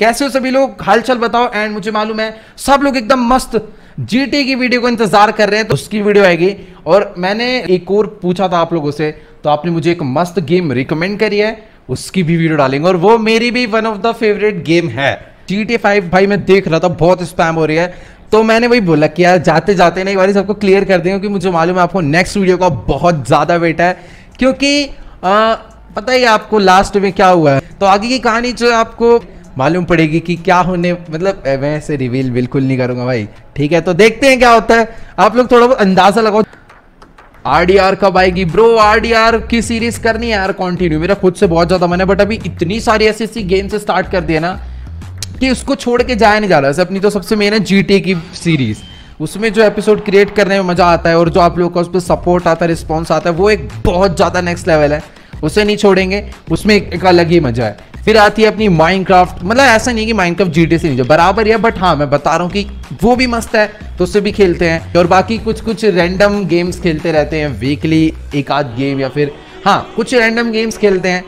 कैसे हो सभी लोग? हालचाल बताओ एंड मुझे मालूम है सब लोग एकदम मस्त जीटी की वीडियो को इंतज़ार कर रहे हैं तो उसकी वीडियो आएगी। और मैंने एक और पूछा था आप लोगों से तो आपने मुझे एक मस्त गेम रिकमेंड करी है उसकी भी वीडियो डालेंगे। और वो मेरी भी one of the favourite game है। जी टी फाइव भाई मैं देख रहा था बहुत स्पैम हो रही है। तो मैंने वही बोला कि यार जाते जाते ना एक बार सबको क्लियर कर देंगे क्योंकि मुझे मालूम है आपको नेक्स्ट वीडियो का बहुत ज़्यादा वेट है। क्योंकि आ, पता ही आपको लास्ट में क्या हुआ है। तो आगे की कहानी जो आपको मालूम पड़ेगी कि क्या होने मतलब मैं ऐसे रिवील बिल्कुल नहीं करूँगा भाई। ठीक है तो देखते हैं क्या होता है। आप लोग थोड़ा बहुत अंदाज़ा लगाओ। आरडीआर कब आएगी? ब्रो आरडीआर की सीरीज़ करनी है यार कंटिन्यू मेरा खुद से बहुत ज़्यादा मन है बट अभी इतनी सारी ऐसी ऐसी गेम से स्टार्ट कर दिया ना, कि उसको छोड़ के जाया नहीं जा रहा। अपनी तो सबसे मेन है जीटी की सीरीज़ उसमें जो एपिसोड क्रिएट करने में मज़ा आता है, और जो आप लोगों का उस पर सपोर्ट आता है रिस्पॉन्स आता है, वो एक बहुत ज़्यादा नेक्स्ट लेवल है। उसे नहीं छोड़ेंगे, उसमें एक अलग ही मज़ा है। फिर आती है अपनी माइनक्राफ्ट मतलब ऐसा नहीं कि माइनक्राफ्ट जीटे से नहीं बराबर है बट हाँ मैं बता रहा हूँ कि वो भी मस्त है तो उससे भी खेलते हैं। और बाकी कुछ कुछ रैंडम गेम्स खेलते रहते हैं वीकली एक आध गेम या फिर हाँ कुछ रैंडम गेम्स खेलते हैं।